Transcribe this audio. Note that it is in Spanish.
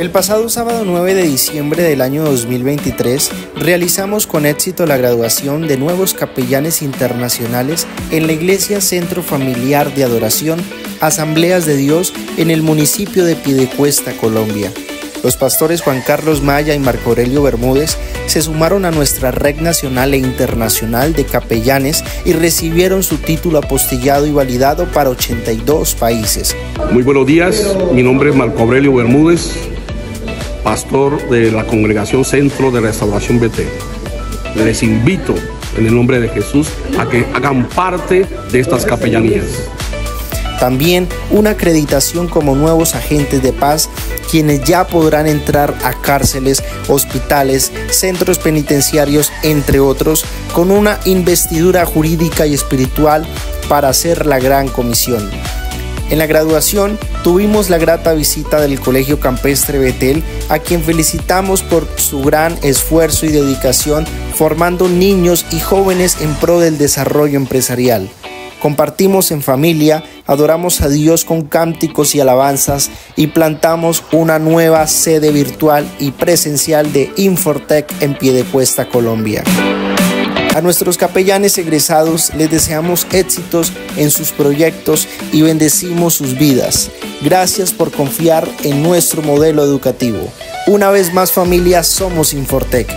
El pasado sábado 9 de diciembre del año 2023 realizamos con éxito la graduación de nuevos capellanes internacionales en la Iglesia Centro Familiar de Adoración Asambleas de Dios en el municipio de Pidecuesta, Colombia. Los pastores Juan Carlos Maya y Marco Aurelio Bermúdez se sumaron a nuestra red nacional e internacional de capellanes y recibieron su título apostillado y validado para 82 países. Muy buenos días, mi nombre es Marco Aurelio Bermúdez, pastor de la congregación Centro de Restauración BT. Les invito en el nombre de Jesús a que hagan parte de estas capellanías. También una acreditación como nuevos agentes de paz, quienes ya podrán entrar a cárceles, hospitales, centros penitenciarios, entre otros, con una investidura jurídica y espiritual para hacer la gran comisión. En la graduación tuvimos la grata visita del Colegio Campestre Betel, a quien felicitamos por su gran esfuerzo y dedicación formando niños y jóvenes en pro del desarrollo empresarial. Compartimos en familia, adoramos a Dios con cánticos y alabanzas y plantamos una nueva sede virtual y presencial de Infortec en Piedecuesta, Colombia. A nuestros capellanes egresados les deseamos éxitos en sus proyectos y bendecimos sus vidas. Gracias por confiar en nuestro modelo educativo. Una vez más familia, somos Infortec.